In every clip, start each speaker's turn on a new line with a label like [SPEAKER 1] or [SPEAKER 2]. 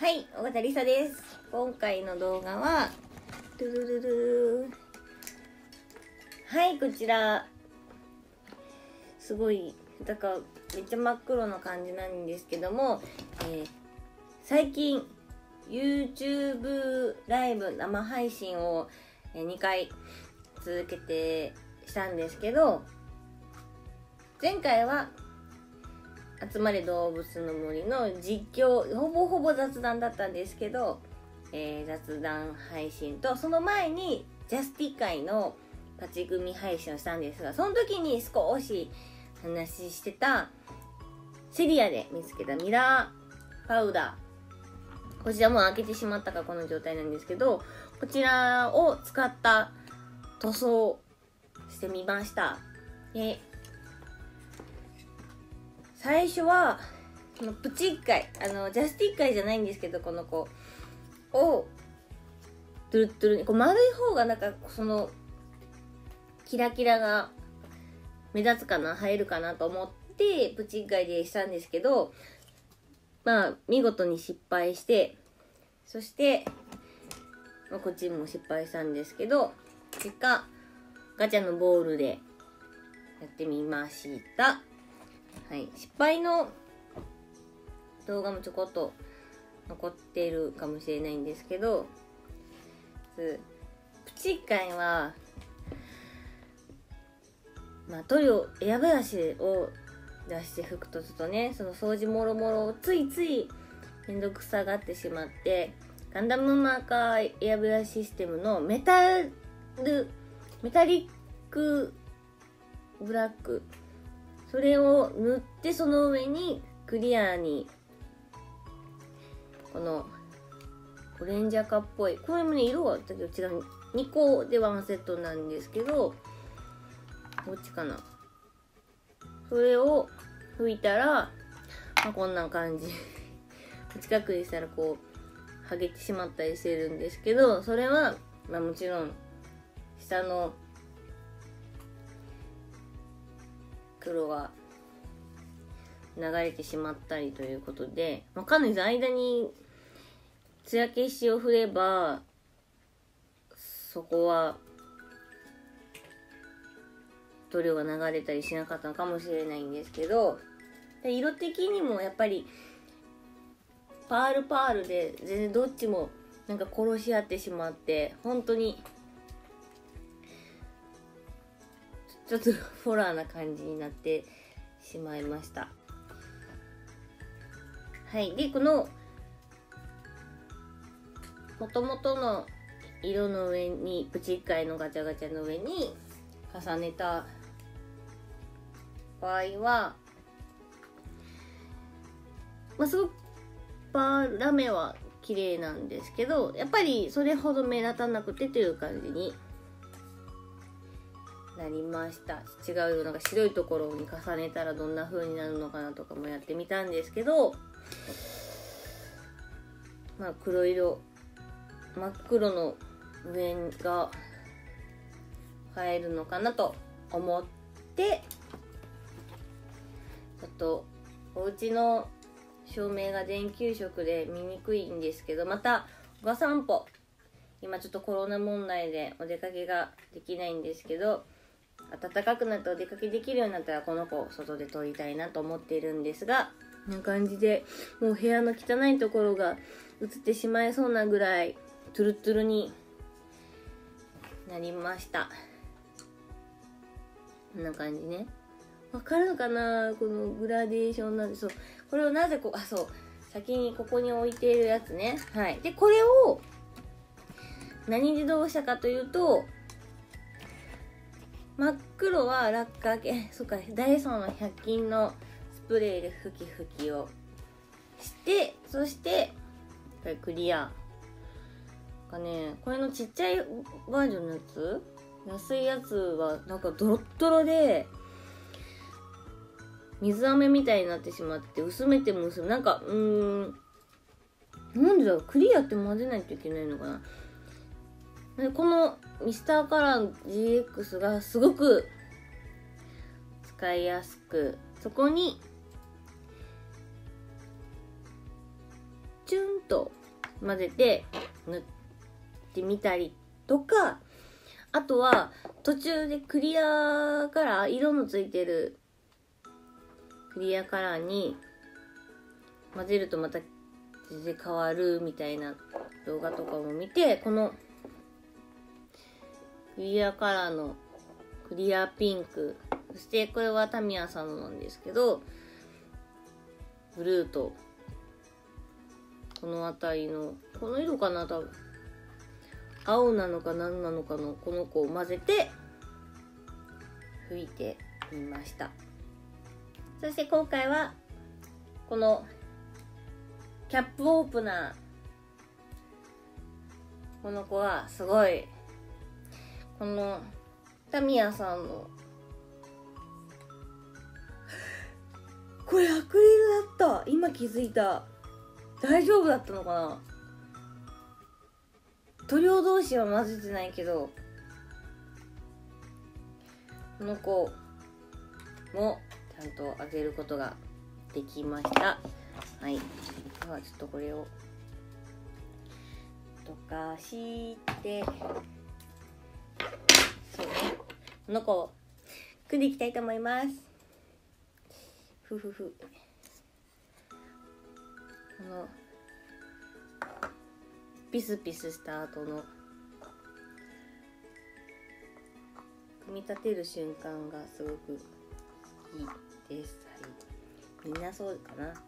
[SPEAKER 1] はい、尾形りさです。今回の動画は、ドゥルルルはい、こちら、すごい、だからめっちゃ真っ黒な感じなんですけども、えー最近、YouTube ライブ生配信を2回続けてしたんですけど、前回は集まれ動物の森の実況ほぼほぼ雑談だったんですけど、えー雑談配信とその前にジャスティ界の勝ち組配信をしたんですがその時に少し話してたセリアで見つけたミラーパウダー。こちらも開けてしまったかこの状態なんですけどこちらを使った塗装してみました。で最初はこのプチッカイあのジャスティッカイじゃないんですけどこの子。をトゥルットゥルにこう丸い方がなんかそのキラキラが目立つかな映えるかなと思ってプチッカイでしたんですけどまあ見事に失敗してそして、まあ、こっちも失敗したんですけど結果ガチャのボールでやってみました。はい、失敗の動画もちょこっと残っているかもしれないんですけどプチ会はまあ塗料エアブラシを出して拭くとちょっとねその掃除もろもろをついついめんどくさがってしまってガンダムマーカーエアブラシシステムのメタルメタリックブラックそれを塗ってその上にクリアにこのオレンジ赤っぽいこれもね色があったけど違う2個でワンセットなんですけどこっちかな。それを拭いたら、まあ、こんな感じ。近くにしたらこう剥げてしまったりしてるんですけどそれは、まあ、もちろん下の黒が流れてしまったりということで、まあ、彼女間に艶消しを振ればそこは塗料が流れたりしなかったのかもしれないんですけど色的にもやっぱりパールパールで全然どっちもなんか殺し合ってしまって本当にちょっとホラーな感じになってしまいました。はい。でこの元々の色の上にプチッカイのガチャガチャの上に重ねた場合はまあすごくラメは綺麗なんですけどやっぱりそれほど目立たなくてという感じになりました。違うなんか白いところに重ねたらどんな風になるのかなとかもやってみたんですけどまあ黒色真っ黒の上が映えるのかなと思ってちょっとお家の照明が電球色で見にくいんですけどまたお散歩。今ちょっとコロナ問題でお出かけができないんですけど暖かくなってお出かけできるようになったらこの子を外で撮りたいなと思っているんですがこんな感じでもう部屋の汚いところが映ってしまいそうなぐらいトゥルトゥルになりました。こんな感じね。わかるのかな？このグラデーションなんでそう。これをなぜこうあそう。先にここに置いているやつね。はい。でこれを何でどうしたかというと真っ黒はラッカー系そっかダイソーの100均のスプレーで拭き拭きをしてそしてこれクリア。がねこれのちっちゃいバージョンのやつ？安いやつはなんかドロッドロで水飴みたいになってしまって薄めても薄めなんかうーんなんでだろうクリアって混ぜないといけないのかな。でこのミスターカラー GX がすごく使いやすくそこにチュンと混ぜて塗ってみたりとかあとは途中でクリアカラー色のついてるクリアカラーに混ぜるとまた全然変わるみたいな動画とかも見てこのクリアカラーのクリアピンク。そしてこれはタミヤさんのなんですけどブルーとこの辺りのこの色かな多分。青なのか何なのかのこの子を混ぜて拭いてみました。そして今回はこのキャップオープナー。この子はすごいこのタミヤさんの。これアクリルだった。今気づいた。大丈夫だったのかな。塗料同士は混ぜてないけど。この子もちゃんと揚げることができました。はい。ではちょっとこれを溶かして。この子を組んでいきたいと思います。ふふふ。このピスピスした後の組み立てる瞬間がすごくいいです、はい、みんなそうかな？なんか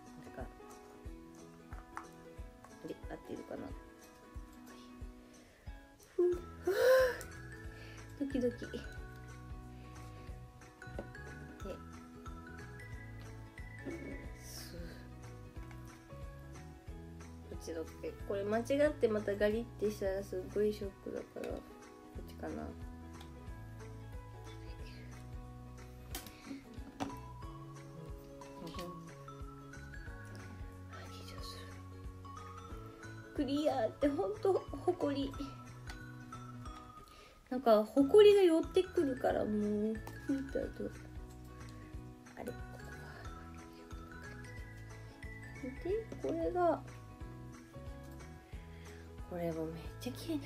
[SPEAKER 1] で合ってるかな、はい、ドキドキ。これ間違ってまたガリってしたらすごいショックだからこっちかな。クリアってほんとほこり。なんかほこりが寄ってくるからもう拭いた後。あれここは。でこれがこれもめっちゃ綺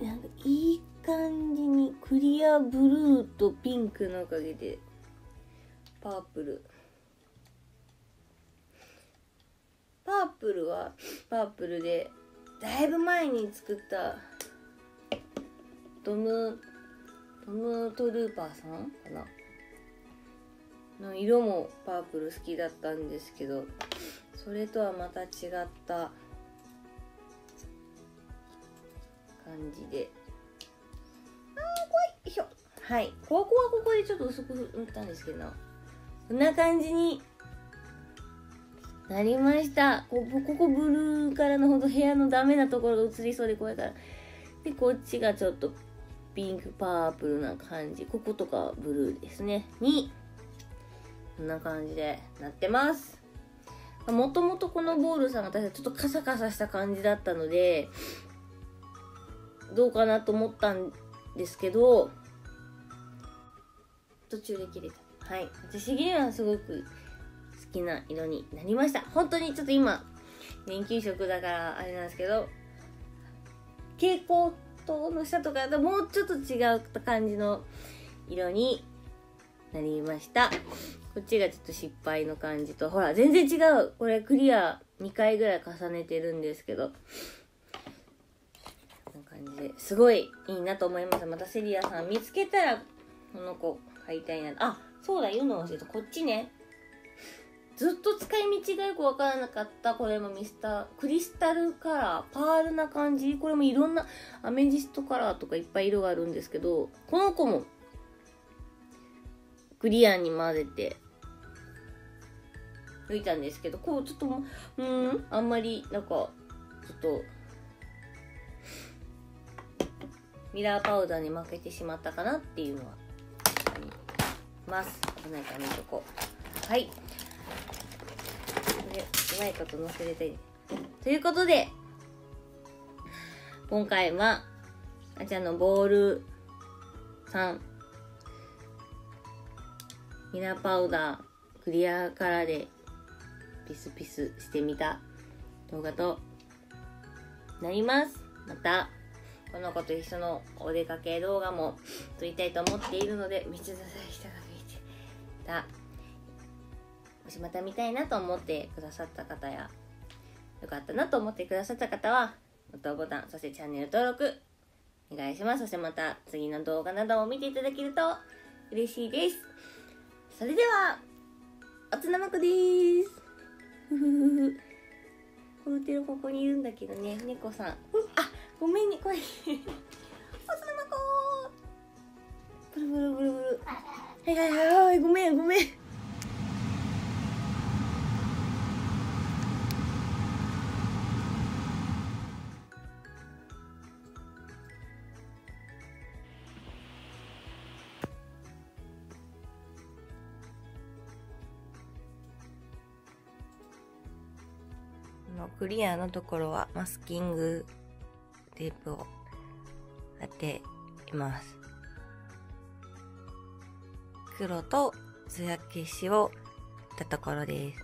[SPEAKER 1] 麗。なんかいい感じにクリアブルーとピンクのおかげで。パープル。パープルはパープルでだいぶ前に作ったドムドムトルーパーさんかな。の色もパープル好きだったんですけどそれとはまた違った感じで。あー怖い。ょ。はい。ここはここでちょっと薄く塗ったんですけど。こんな感じになりました。こここブルーからのほんと部屋のダメなところが映りそうで怖いから。でこっちがちょっとピンクパープルな感じ。こことかブルーですね。にこんな感じでなってます。もともとこのボールさんが私はちょっとカサカサした感じだったのでどうかなと思ったんですけど途中で切れた。はい。私的にはすごく好きな色になりました。本当にちょっと今年休色だからあれなんですけど蛍光灯の下とかだともうちょっと違った感じの色になりました。こっちがちょっと失敗の感じとほら全然違う。これクリア2回ぐらい重ねてるんですけど。感じですごいいいなと思います。またセリアさん見つけたらこの子買いたいな。あそうだ言うの忘れた。こっちね。ずっと使い道がよくわからなかった。これもミスタークリスタルカラーパールな感じ。これもいろんなアメジストカラーとかいっぱい色があるんですけどこの子もクリアに混ぜて吹いたんですけどこうちょっともうんあんまりなんかちょっとミラーパウダーに負けてしまったかなっていうのはあります。危ないから見とこはい。これうまいこと載せれたいということで今回はあちゃんのボールさんミラーパウダークリアカラーでピスピスしてみた動画となります。また。この子と一緒のお出かけ動画も撮りたいと思っているのでめっちゃダサい人が見えてたもしまた見たいなと思ってくださった方やよかったなと思ってくださった方はグッドボタンそしてチャンネル登録お願いします。そしてまた次の動画などを見ていただけると嬉しいです。それではおつなまこです。ふふふ。ふコルテルここにいるんだけどね猫さん。ごめんねこれおつなまこブルブルブルブル。はいはいはいはいごめんごめん。クリアのところはマスキング。テープを貼っています。黒と艶消しをしたところです。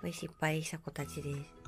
[SPEAKER 1] これ失敗した子たちです。